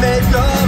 made love.